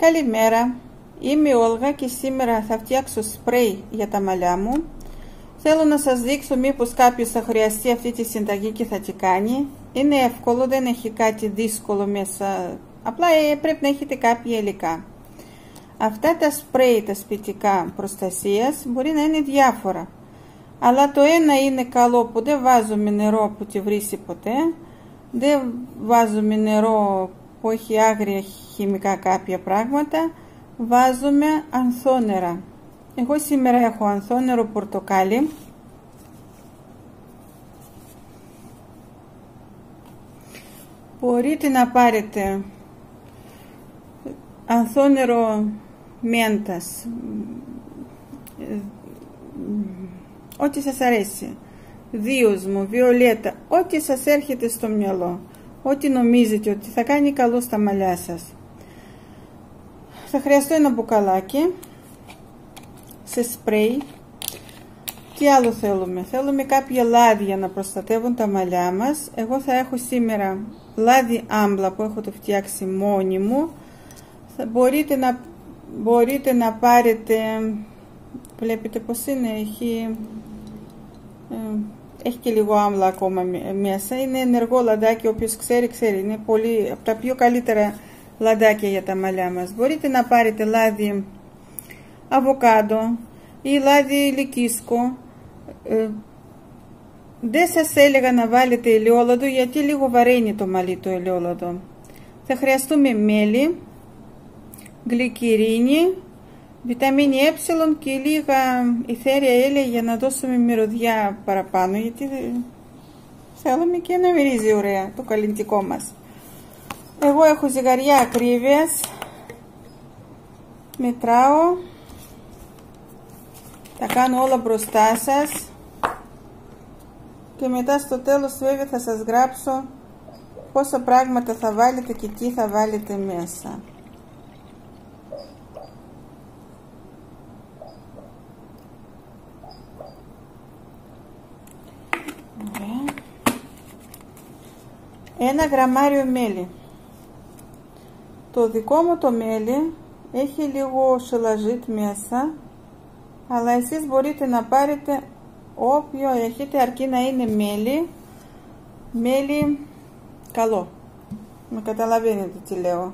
Καλημέρα, είμαι η Όλγα και σήμερα θα φτιάξω σπρέι για τα μαλλιά μου. Θέλω να σας δείξω μήπως κάποιος θα χρειαστεί αυτή τη συνταγή και θα τη κάνει. Είναι εύκολο, δεν έχει κάτι δύσκολο μέσα, απλά ε, πρέπει να έχετε κάποια υλικά. Αυτά τα σπρέι, τα σπιτικά προστασίας μπορεί να είναι διάφορα. Αλλά το ένα είναι καλό που δεν βάζουμε νερό που τη βρίσει ποτέ. Δεν βάζουμε νερό που έχει άγρια χημικά κάποια πράγματα. Βάζουμε ανθόνερα. Εγώ σήμερα έχω ανθόνερο πορτοκάλι. Μπορείτε να πάρετε ανθόνερο μέντας, ό,τι σας αρέσει, δίοσμο, βιολέτα, ό,τι σας έρχεται στο μυαλό, ό,τι νομίζετε ότι θα κάνει καλό στα μαλλιά σας. Θα χρειαστώ ένα μπουκαλάκι σε σπρέι. Τι άλλο θέλουμε; Θέλουμε κάποια λάδια να προστατεύουν τα μαλλιά μας. Εγώ θα έχω σήμερα λάδι άμπλα που έχω το φτιάξει μόνη μου. Θα μπορείτε να, μπορείτε να πάρετε, βλέπετε πως είναι, έχει, ε, έχει και λίγο άμπλα ακόμα μέσα. Είναι ενεργό λαδάκι, όποιος ξέρει, ξέρει. Είναι πολύ, από τα πιο καλύτερα λαδάκια για τα μαλλιά μας. Μπορείτε να πάρετε λάδι αβοκάντο ή λάδι λυκίσκο. Ε, δεν σας έλεγα να βάλετε ελαιόλαδο γιατί λίγο βαραίνει το μαλλί το ελαιόλαδο. Θα χρειαστούμε μέλι, γλυκυρίνη, βιταμίνη ε και λίγα ηθέρια έλαια για να δώσουμε μυρωδιά παραπάνω γιατί θέλουμε και να μυρίζει ωραία το καλλιντικό μας. Εγώ έχω ζυγαριά ακρίβειας, μετράω τα κάνω όλα μπροστά σας και μετά στο τέλος βέβαια θα σας γράψω πόσα πράγματα θα βάλετε και τι θα βάλετε μέσα. Ένα γραμμάριο μέλι. Το δικό μου το μέλι έχει λίγο σελαζίτ μέσα αλλά εσείς μπορείτε να πάρετε όποιο έχετε αρκεί να είναι μέλι. Μέλι καλό. Με καταλαβαίνετε τι λέω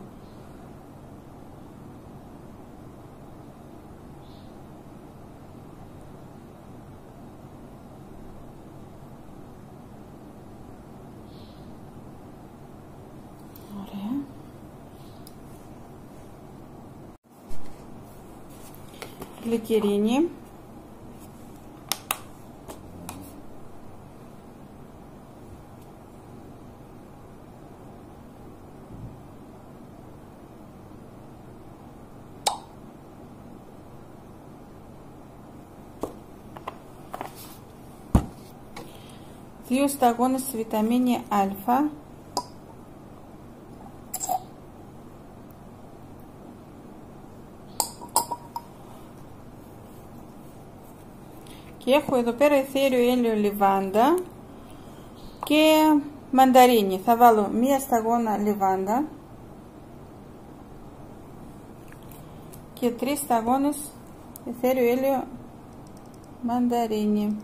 Ωραία. Γλυκερίνη δύο σταγόνες βιταμίνη Α Και έχω εδώ πέρα εθέριο έλαιο λιβάντα και μανταρίνι. Θα βάλω μία σταγόνα λιβάντα και τρεις σταγόνες εθέριο έλαιο μανταρίνι.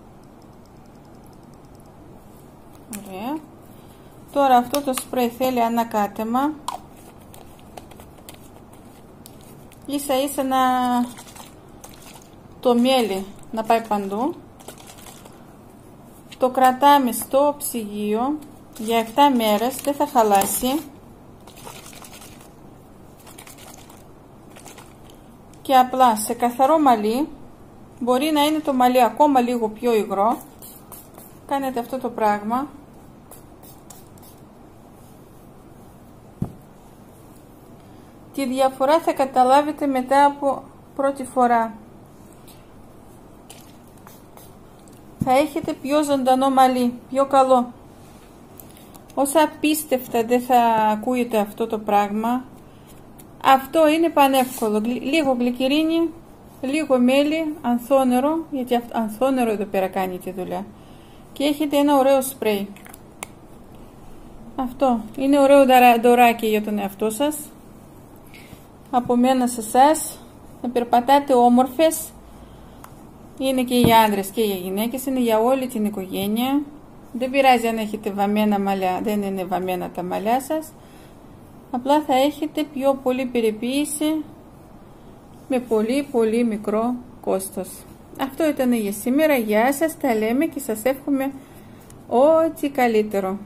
Ωραία. Τώρα αυτό το σπρέι θέλει ανακάτεμα. Ίσα ίσα να το μέλι να πάει παντού. Το κρατάμε στο ψυγείο για 7 μέρες, δεν θα χαλάσει. Και απλά σε καθαρό μαλλί, μπορεί να είναι το μαλλί ακόμα λίγο πιο υγρό, κάνετε αυτό το πράγμα. Τη διαφορά θα καταλάβετε μετά από πρώτη φορά. Θα έχετε πιο ζωντανό μαλλί, πιο καλό. Όσα απίστευτα δεν θα ακούγεται αυτό το πράγμα, αυτό είναι πανεύκολο. Λίγο γλυκερίνη, λίγο μέλι, ανθόνερο, γιατί ανθόνερο εδώ πέρα κάνει τη δουλειά. Και έχετε ένα ωραίο σπρέι. Αυτό. Είναι ωραίο δωράκι για τον εαυτό σας. από μένα σε εσάς να περπατάτε όμορφες είναι και οι άντρες και οι γυναίκες είναι για όλη την οικογένεια δεν πειράζει αν έχετε βαμμένα μαλλιά δεν είναι βαμμένα τα μαλλιά σας απλά θα έχετε πιο πολύ περιποίηση με πολύ πολύ μικρό κόστος αυτό ήταν για σήμερα. Γεια σας, τα λέμε και σας εύχομαι ό,τι καλύτερο.